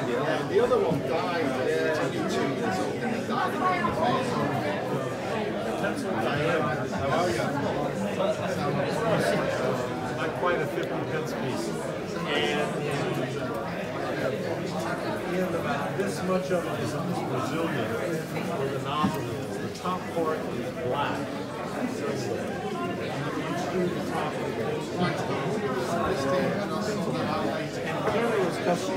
The other one died uh, only two years old and he died in the face. How are you? Not quite a 50 pence piece. And about this much of it is Brazilian, where the nozzle is. The top part is black. And you the top of. And. The nozzle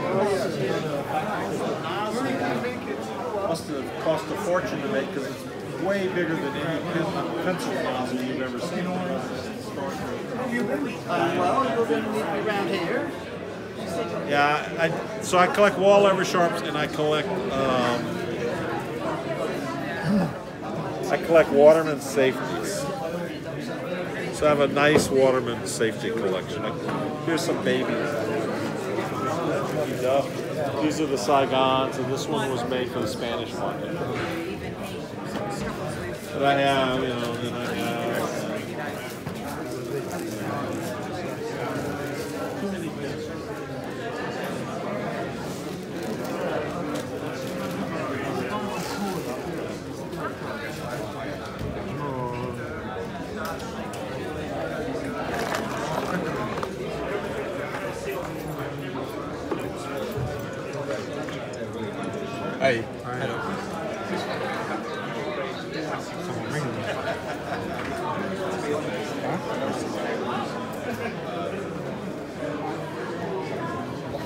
must have cost a fortune to make because it's way bigger than any pencil nozzle you've ever seen. well, you're going to meet me around here. Yeah, I, so I collect Wahl Eversharps and I collect um, I collect Waterman safeties. So I have a nice Waterman safety collection. Here's some babies. These are the Saigons, and this one was made for the Spanish market. But I have, you know,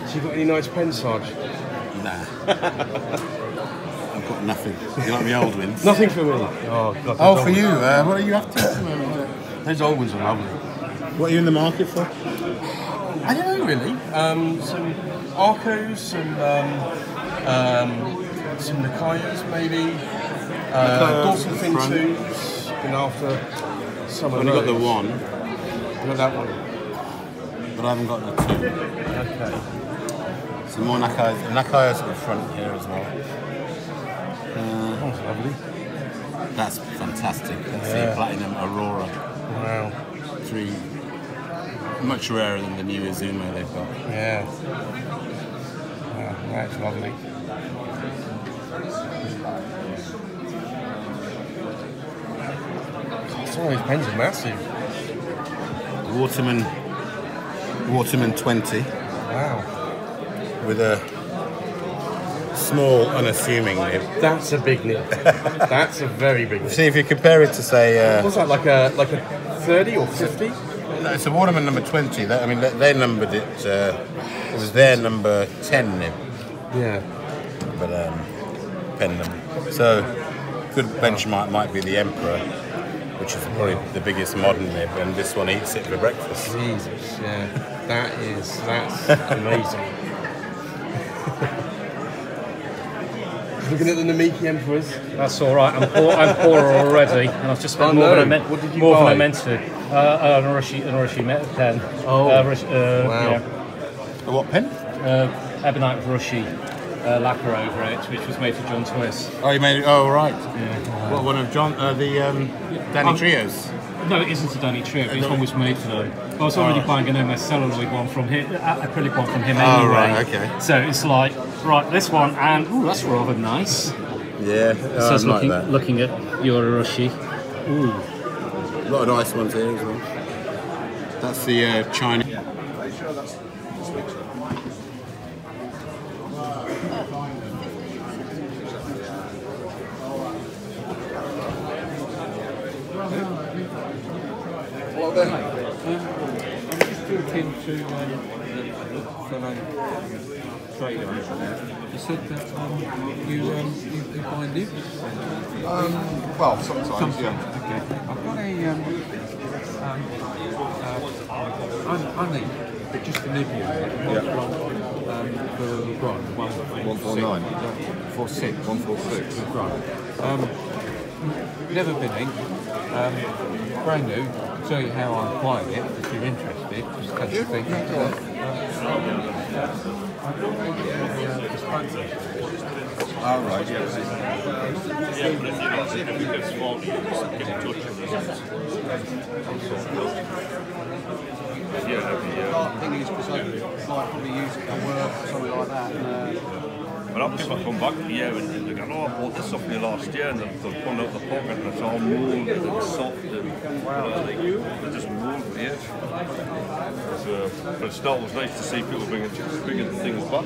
Has you got any nice pen, Sarge? Nah. I've got nothing. You like my old ones? Nothing for me. Oh, God. Oh, for you. Uh, what are you up to? Those old ones are lovely. What are you in the market for? I don't know really. Um, some Arcos, some um, um, some Nakayas maybe. Uh, Nakaya Dawson at the Fin front. twos. Been after some I've only got the one, You got that one. but I haven't got the two. Okay. Some more Nakayas. Nakayas at the front here as well. Uh, That's lovely. that's fantastic. That's Yeah. the Platinum Aurora. Wow. Three. Much rarer than the new Izumo they've got. Yeah. Wow, that's lovely. Of these pens are massive. Waterman. Waterman 20 Wow. with a small, unassuming nib. That's a big nib. That's a very big nib. See if you compare it to say. Uh, What's that, like a like a 30 or 50? No, it's a Waterman number 20. That, I mean, they, they numbered it. Uh, it was their number 10 nib, Yeah. but um, pen number. So, good benchmark might be the Emperor, which is probably the biggest modern nib, and this one eats it for breakfast. Jesus, yeah. That is, that's amazing. Looking at the Namiki Emperors. That's all right. I'm poor. I'm poorer already, and I've just spent Oh, more no. than I meant. What did you more than? I meant to. Uh, an Orochi, an Orochi met pen. Oh. uh, Orochi- uh, Wow. Yeah, A what pen? uh, ebonite Orochi uh, lacquer over it, which was made for John Twiss. Oh, you made it. Oh, right. What one of John? Uh, the um, Danny Um, Trios. No, it isn't a Danitrio. This no. one was made for them. I was already Oh. buying an MS celluloid one from him, acrylic one from him Oh, anyway. right, okay. So it's like, right, this one, and oh, that's rather nice. Yeah, So oh, I like looking, that. looking at your Orochi. Ooh. A lot of nice ones here as well. That's the uh, China. Hello there. Um, I'm just talking to um, fellow trader. He said that um, you, um, you, you buy nibs. Um, well, sometimes, yeah. Okay. I've got a um, um, uh, un- but just a nib here. Yeah. Um, for Lebron, one, One four nine. Four. One four six. Lebron. Um, never been in. Um, brand new. I'll tell you how I'm buying it if you're interested. Just take a think. All right, yeah. year, every year. The thing is, because I might probably use it at work or something like that. And, uh, But I've people come back here and, and they go, oh, I bought this off you last year, and they've, gone out the pocket and it's all mould and soft and wow. they, just mould for years. So, but it still was nice to see people bringing, bringing things back.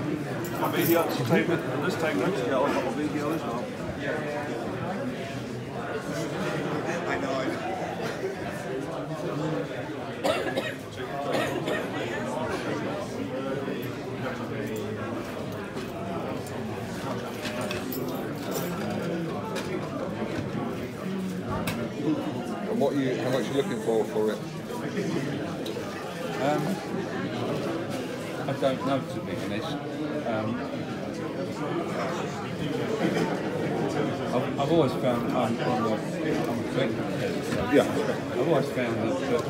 I'll be here to take this time next year. I'll be here as well. And what you, how much you looking for for it? Um, I don't know, to be honest. Um, I've, I've always found, I'm, I'm a, I'm a collector, so Yeah. I've always found that, that,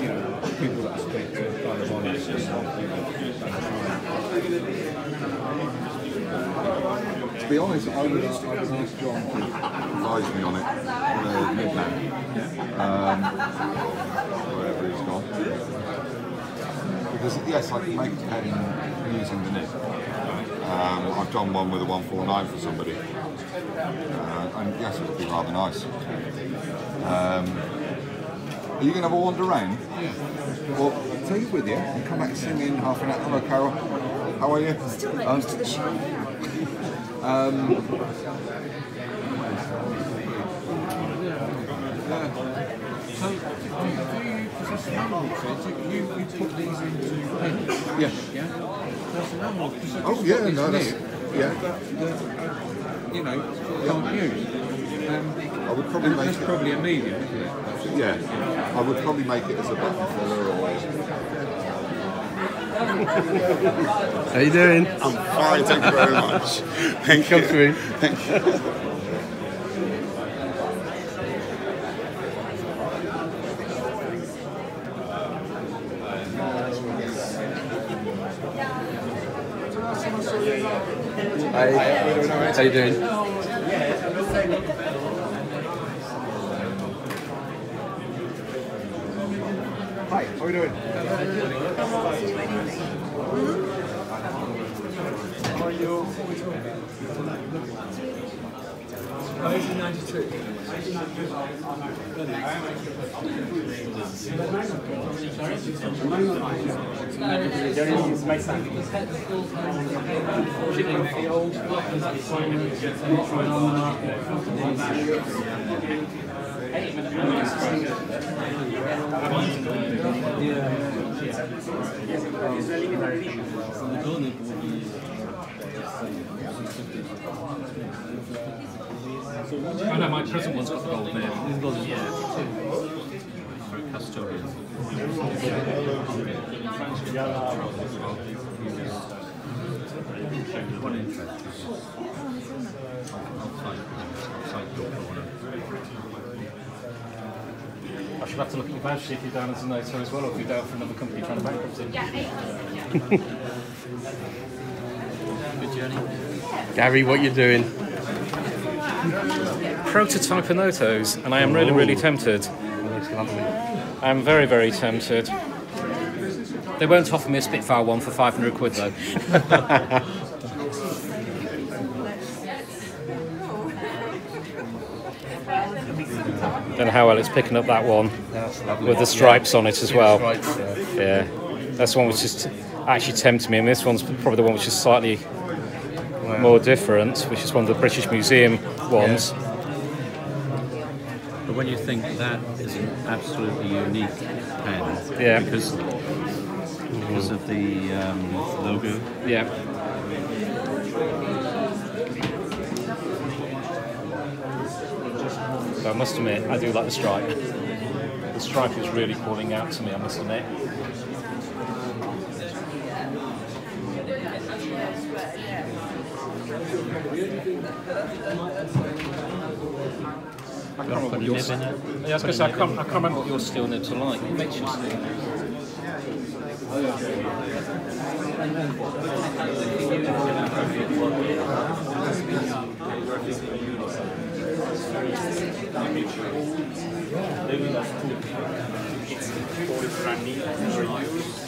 you know, people that I speak to are kind of honest and, you know, To be honest, I would, I would ask John to advise me on it, uh, Midland, um, wherever he's gone. Because yes, I can make a pen using the nib. Um, I've done one with a 149 for somebody, uh, and yes, it would be rather nice. Um, are you going to have a wander around? Well, take it with you and come back and see me in half an hour. Hello, Carol. How are you? Still not Um, to the show. um, So, do an animal trees? You, you put these into pens? yeah. Yeah? That's an animal. because Oh yeah, no, that's, yeah. that, that, you know, can't use. Um, I would probably make that's it. probably a medium, isn't it? Yeah, I would probably make it as a button filler or. How you doing? I'm fine, thank you very much. Thank Come you. Through. Hi. How you doing? Hi, how are you doing? Mm-hmm. Oh no, my present one's got the gold nib. Yeah. I should have to look at your badge, see if you're down as a notar as well, or if you're down for another company trying to bankrupt it. Gary, what you doing? Prototype Onotos, and I am really, really tempted. I'm very, very tempted. They won't offer me a Spitfire one for 500 quid though. Don't know how well it's picking up that one That's with the stripes on it as well. stripes, yeah. Yeah, that's one which just actually tempted me, and this one's probably the one which is slightly Wow. more different, which is one of the British Museum ones. But when you think that is an absolutely unique pen, Yeah. because because of the um, logo, Yeah. But I must admit, I do like the stripe. The the stripe is really calling out to me, I must admit. I can't remember what your, yeah, I was going to say, I can't, I can't remember what your steel nibs are like. What makes your steel nibs?